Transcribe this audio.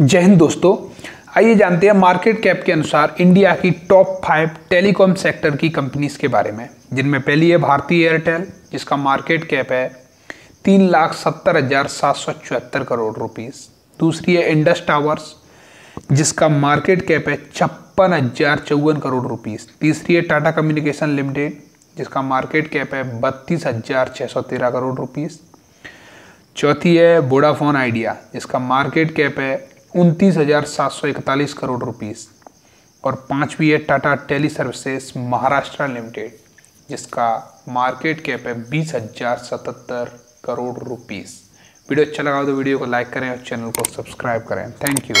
जय हिंद दोस्तों। आइए जानते हैं मार्केट कैप के अनुसार इंडिया की टॉप फाइव टेलीकॉम सेक्टर की कंपनीज़ के बारे में, जिनमें पहली है भारतीय एयरटेल जिसका मार्केट कैप है तीन लाख सत्तर हज़ार सात सौ चौहत्तर करोड़ रुपीस दूसरी है इंडस टावर्स जिसका मार्केट कैप है छप्पन हज़ार चौवन करोड़ रुपीस तीसरी है टाटा कम्युनिकेशन लिमिटेड जिसका मार्केट कैप है बत्तीस हज़ार छः सौ तेरह करोड़ रुपीस चौथी है वोडाफोन आइडिया जिसका मार्केट कैप है उनतीस हज़ार सात सौ इकतालीस करोड़ रुपीस। और पांचवी है Tata Tele Services Maharashtra Limited, जिसका मार्केट कैप है बीस हज़ार सतहत्तर करोड़ रुपीस। वीडियो अच्छा लगा तो वीडियो को लाइक करें और चैनल को सब्सक्राइब करें। Thank you.